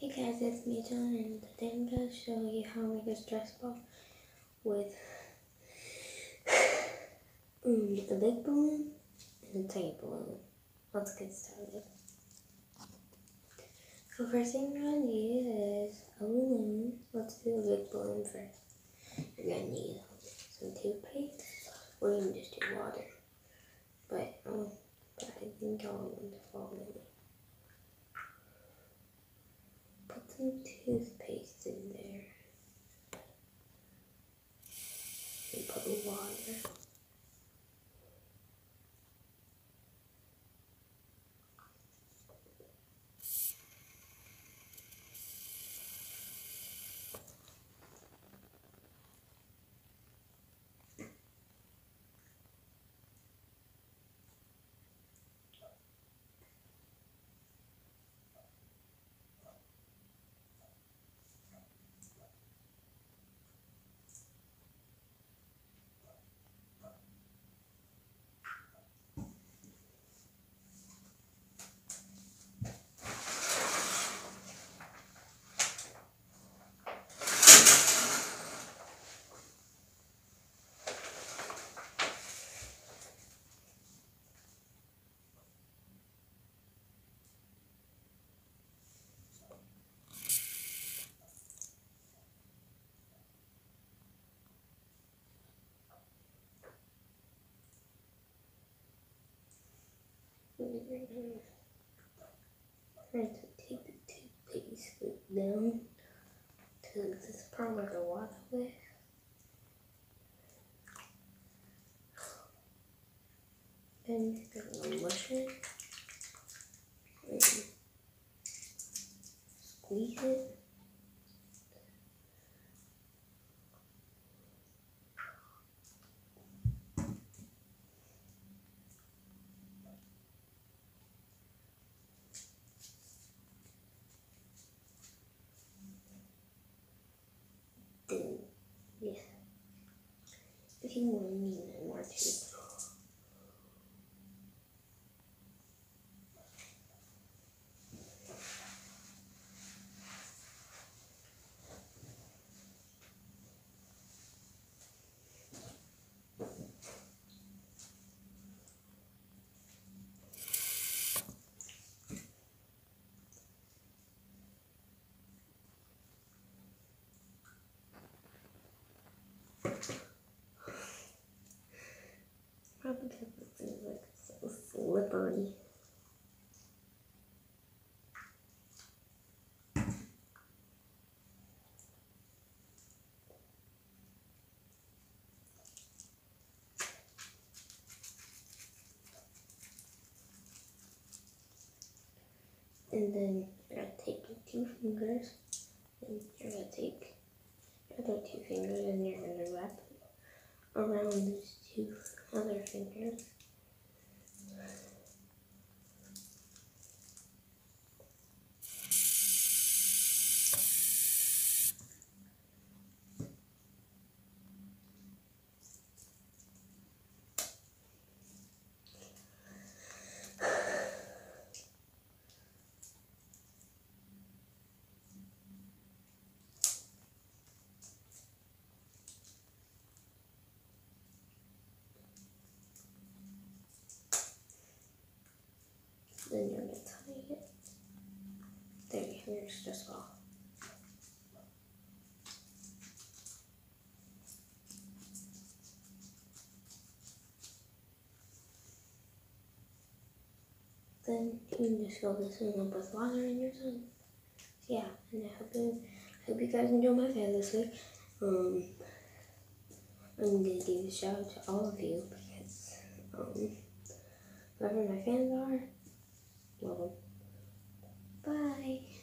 Hey guys, it's me John and today I'm going to show you how to make a stress ball with um, a big balloon and a tiny balloon. Let's get started. So first thing you're going to need is a balloon. Let's do a big balloon first. You're going to need some toothpaste or you can just do water. But, um, but I think I'll want to fall in it. Put some toothpaste in there. And put water. Try to take the toothpaste down to this part where the water was. Then you're gonna mush it and squeeze it. Then, yeah. You want me more too. Probably because it's like so slippery. And then you're gonna take two fingers and you're gonna take your other two fingers and you're gonna wrap around these two other fingers. Then you're gonna tie it. There, here's just all. Then you can just fill this up with water in your son. Yeah, and I hope you, I hope you guys enjoy my fan this week. Um, I'm gonna give a shout out to all of you because um, whoever my fans are, them. Bye.